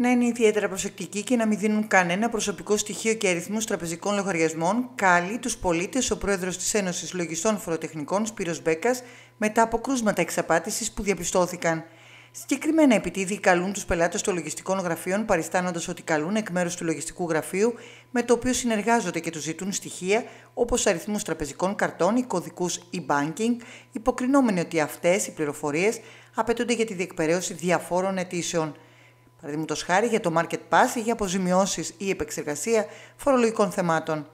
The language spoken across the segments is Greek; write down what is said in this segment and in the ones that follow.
να είναι ιδιαίτερα προσεκτικοί και να μην δίνουν κανένα προσωπικό στοιχείο και αριθμούς τραπεζικών λογαριασμών, καλεί τους πολίτες ο πρόεδρος της Ένωσης Λογιστών Φοροτεχνικών, Σπύρος Μπέκας, μετά από κρούσματα εξαπάτησης που διαπιστώθηκαν. Συγκεκριμένα, επιτίδη καλούν τους πελάτες των λογιστικών γραφείων, παριστάνοντας ότι καλούν εκ μέρους του λογιστικού γραφείου, με το οποίο συνεργάζονται και τους ζητούν στοιχεία όπως αριθμούς τραπεζικών καρτών ή κωδικούς e-banking, υποκρινόμενοι ότι αυτές οι πληροφορίες απαιτούνται για τη διεκπαιρέωση διαφόρων αιτήσεων. Παραδείγματος χάρη για το Market Pass ή για αποζημιώσεις ή επεξεργασία φορολογικών θεμάτων.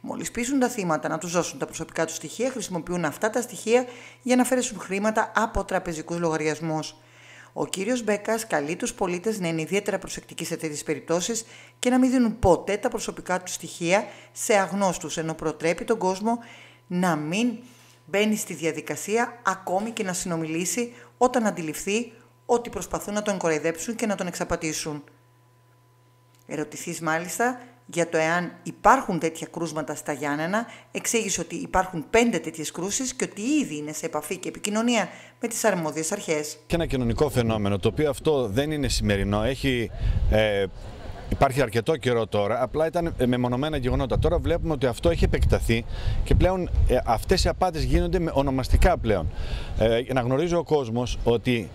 Μόλις πείσουν τα θύματα να τους δώσουν τα προσωπικά τους στοιχεία, χρησιμοποιούν αυτά τα στοιχεία για να αφαιρέσουν χρήματα από τραπεζικούς λογαριασμούς. Ο κύριος Μπέκας καλεί τους πολίτες να είναι ιδιαίτερα προσεκτικοί σε τέτοιες περιπτώσεις και να μην δίνουν ποτέ τα προσωπικά τους στοιχεία σε αγνώστους, ενώ προτρέπει τον κόσμο να μην μπαίνει στη διαδικασία ακόμη και να συνομιλήσει όταν αντιληφθεί ότι προσπαθούν να τον κοροϊδέψουν και να τον εξαπατήσουν. Ερωτηθείς μάλιστα για το εάν υπάρχουν τέτοια κρούσματα στα Γιάννενα, εξήγησε ότι υπάρχουν πέντε τέτοιες κρούσεις και ότι ήδη είναι σε επαφή και επικοινωνία με τις αρμόδιες αρχές. Και ένα κοινωνικό φαινόμενο, το οποίο αυτό δεν είναι σημερινό, έχει ε, Υπάρχει αρκετό καιρό τώρα, απλά ήταν μεμονωμένα γεγονότα. Τώρα βλέπουμε ότι αυτό έχει επεκταθεί και πλέον ε, αυτές οι απάτες γίνονται με ονομαστικά πλέον. Ε, να γνωρίζει ο κόσμος ότι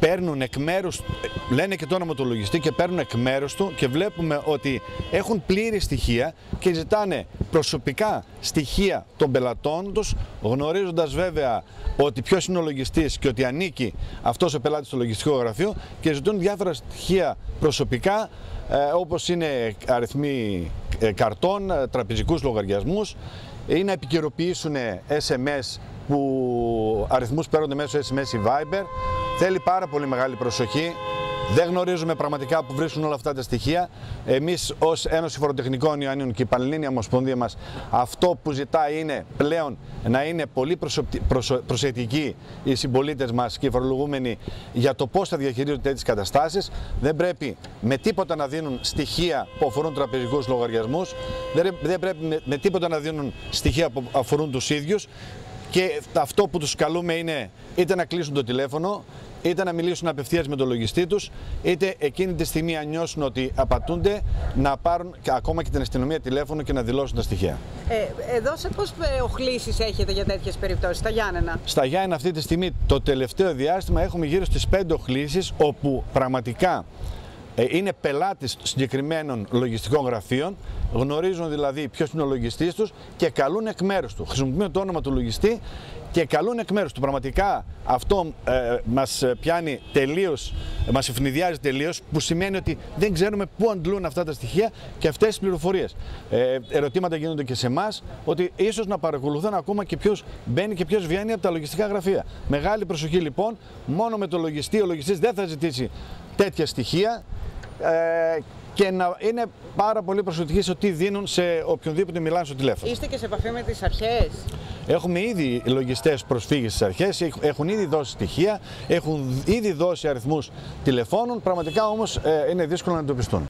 παίρνουν εκ μέρους, λένε και το όνομα του λογιστή και παίρνουν εκ μέρους του και βλέπουμε ότι έχουν πλήρη στοιχεία και ζητάνε προσωπικά στοιχεία των πελατών τους γνωρίζοντας βέβαια ότι ποιος είναι ο λογιστής και ότι ανήκει αυτός ο πελάτης στο λογιστικό γραφείο και ζητούν διάφορα στοιχεία προσωπικά ε, όπως είναι αριθμοί ε, καρτών, ε, τραπεζικούς λογαριασμούς ή να επικαιροποιήσουν SMS που αριθμούς παίρνονται μέσω SMS ή Viber. Θέλει πάρα πολύ μεγάλη προσοχή. Δεν γνωρίζουμε πραγματικά που βρίσκουν όλα αυτά τα στοιχεία. Εμείς, ως Ένωση Φοροτεχνικών Ιωαννίων και η Πανελλήνια Ομοσπονδία μας, αυτό που ζητάει είναι πλέον να είναι πολύ προσεκτικοί οι συμπολίτες μας και οι φορολογούμενοι για το πώς θα διαχειρίζονται τέτοιε καταστάσεις. Δεν πρέπει με τίποτα να δίνουν στοιχεία που αφορούν τραπεζικούς λογαριασμούς. Δεν πρέπει με τίποτα να δίνουν στοιχεία που αφορούν τους ίδιους. Και αυτό που τους καλούμε είναι είτε να κλείσουν το τηλέφωνο, είτε να μιλήσουν απευθείας με τον λογιστή τους, είτε εκείνη τη στιγμή αν νιώσουν ότι απατούνται, να πάρουν ακόμα και την αστυνομία τηλέφωνο και να δηλώσουν τα στοιχεία. Ε, εδώ σε πώς ε, οχλήσεις έχετε για τέτοιες περιπτώσεις, στα Γιάννενα; Στα Γιάννενα αυτή τη στιγμή, το τελευταίο διάστημα, έχουμε γύρω στις 5 οχλήσεις, όπου πραγματικά ε, είναι πελάτης συγκεκριμένων λογιστικών γραφείων, γνωρίζουν δηλαδή ποιος είναι ο λογιστής τους και καλούν εκ μέρους του. Χρησιμοποιούν το όνομα του λογιστή και καλούν εκ μέρους του. Πραγματικά αυτό ε, μας πιάνει τελείως, μας ευνηδιάζει τελείως, που σημαίνει ότι δεν ξέρουμε πού αντλούν αυτά τα στοιχεία και αυτές τις πληροφορίες. Ε, ερωτήματα γίνονται και σε εμάς ότι ίσως να παρακολουθούν ακόμα και ποιος μπαίνει και ποιος βγαίνει από τα λογιστικά γραφεία. Μεγάλη προσοχή λοιπόν, μόνο με το λογιστή, ο λογιστής δεν θα ζητήσει τέτοια στοιχεία ε, και να είναι πάρα πολύ προσεκτικοί σε τι δίνουν σε οποιονδήποτε μιλάνε στο τηλέφωνο. Είστε και σε επαφή με τις αρχές; Έχουμε ήδη λογιστές προσφύγεις στις αρχές, έχουν ήδη δώσει στοιχεία, έχουν ήδη δώσει αριθμούς τηλεφώνων, πραγματικά όμως ε, είναι δύσκολο να εντοπιστούν.